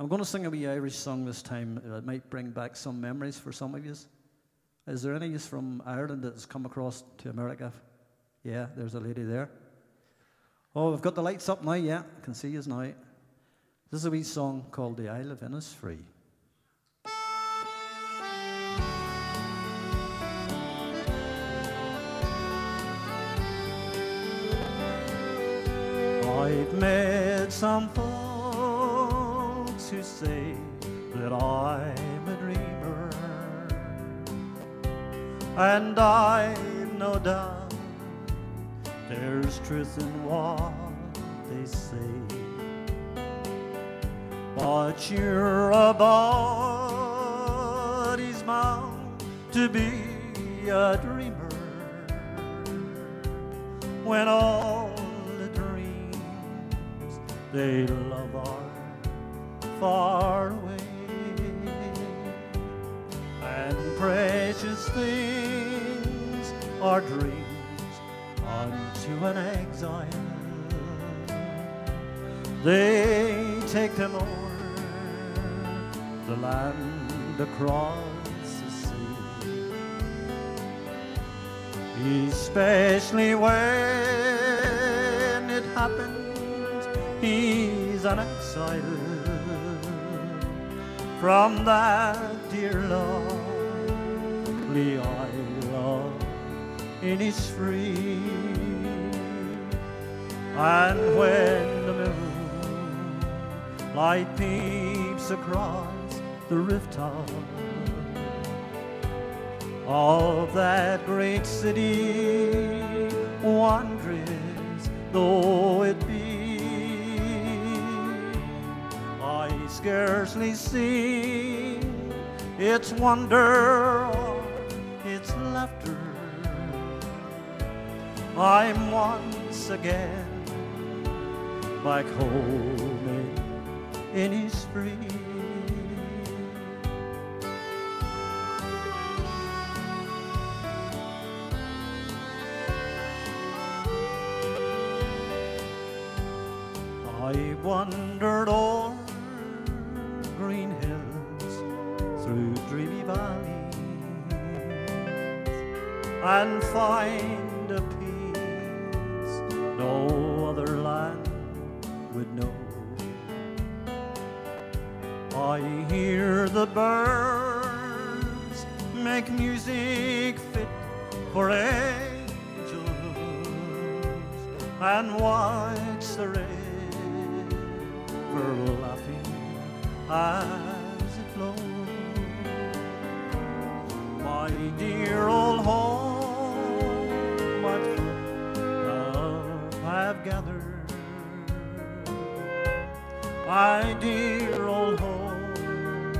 I'm going to sing a wee Irish song this time. It might bring back some memories for some of you. Is there any from Ireland that's come across to America? Yeah, there's a lady there. Oh, we've got the lights up now. Yeah, I can see you now. This is a wee song called The Isle of Innisfree. I've met some folks who say that I'm a dreamer, and I no doubt there's truth in what they say. But you're a body's bound to be a dreamer when all the dreams they love are far away and precious things are dreams unto an exile. They take them over the land across the sea especially when it happens an exile from that dear lovely isle of Innisfree. And when the moon light peeps across the rooftop of that great city, wondrous though it be, scarcely see its wonder its laughter. I'm once again back home in Innisfree. I wandered o'er green hills through dreamy valleys and find a peace no other land would know. I hear the birds make music fit for angels and watch dear old home,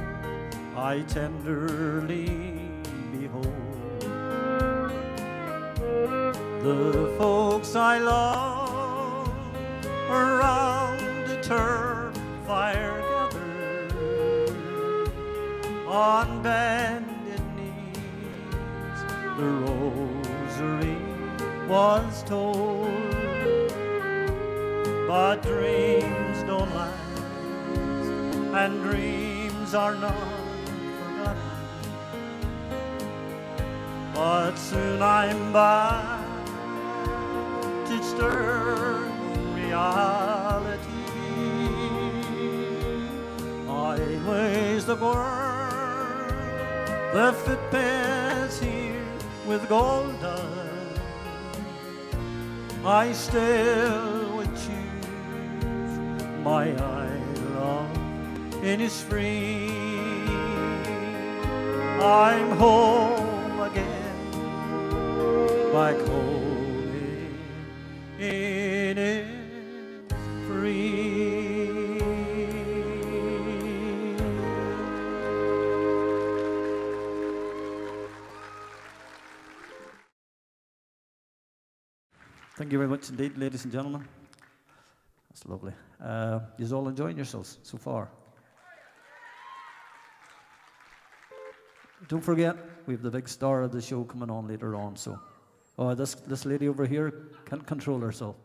I tenderly behold. The folks I love around the turf fire gathered on bended knees. The rosary was told, but dreams don't last, and dreams are not forgotten. But soon I'm back to stern reality. I ways the world, the footpaths here with gold dust. I still would choose my of Innisfree. I'm home again, back home in Innisfree. Thank you very much indeed, ladies and gentlemen. That's lovely. Uh, you all enjoying yourselves so far? Don't forget, we have the big star of the show coming on later on. So, oh, this this lady over here can't control herself.